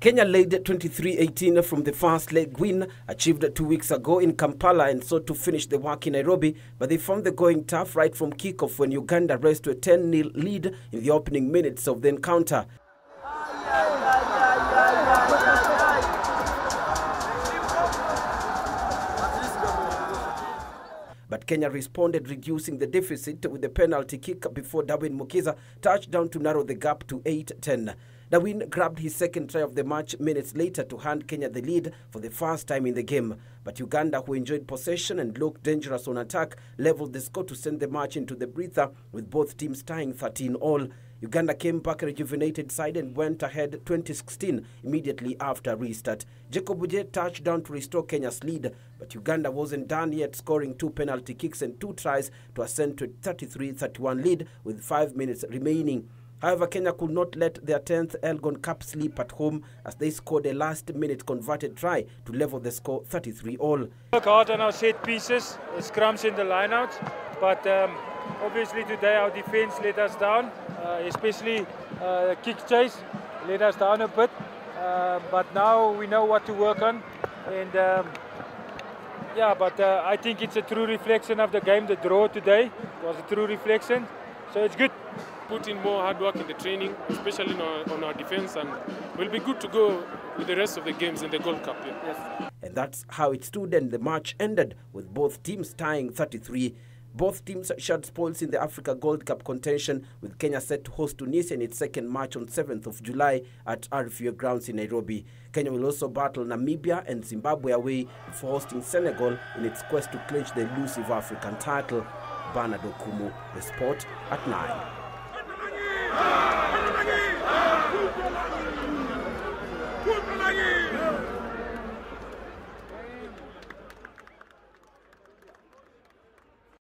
Kenya led 23-18 from the first leg win achieved two weeks ago in Kampala and sought to finish the work in Nairobi, but they found the going tough right from kickoff when Uganda raced to a 10-0 lead in the opening minutes of the encounter. But Kenya responded, reducing the deficit with the penalty kick before Darwin Mukidza touched down to narrow the gap to 8-10. Darwin grabbed his second try of the match minutes later to hand Kenya the lead for the first time in the game. But Uganda, who enjoyed possession and looked dangerous on attack, leveled the score to send the match into the breather, with both teams tying 13 all. Uganda came back rejuvenated side and went ahead 2016 immediately after restart. Jacob Ojee touched down to restore Kenya's lead, but Uganda wasn't done yet, scoring two penalty kicks and two tries to ascend to a 33-31 lead with five minutes remaining. However, Kenya could not let their 10th Elgon Cup sleep at home as they scored a last-minute converted try to level the score 33 all. Work hard on our set pieces, scrums in the lineouts, but um, obviously today our defense let us down, uh, especially uh, kick chase let us down a bit. Uh, but now we know what to work on, and um, yeah, but uh, I think it's a true reflection of the game. The draw today was a true reflection, so it's good. Put in more hard work in the training, especially on our, on our defense, and we'll be good to go with the rest of the games in the Gold Cup. Yeah. Yes. And that's how it stood, and the match ended with both teams tying 33 both teams shared spoils in the Africa Gold Cup contention, with Kenya set to host Tunisia in its second match on 7th of July at RFU grounds in Nairobi. Kenya will also battle Namibia and Zimbabwe away for hosting Senegal in its quest to clinch the elusive African title. Bernard Okumu, the sport at 9. Amen.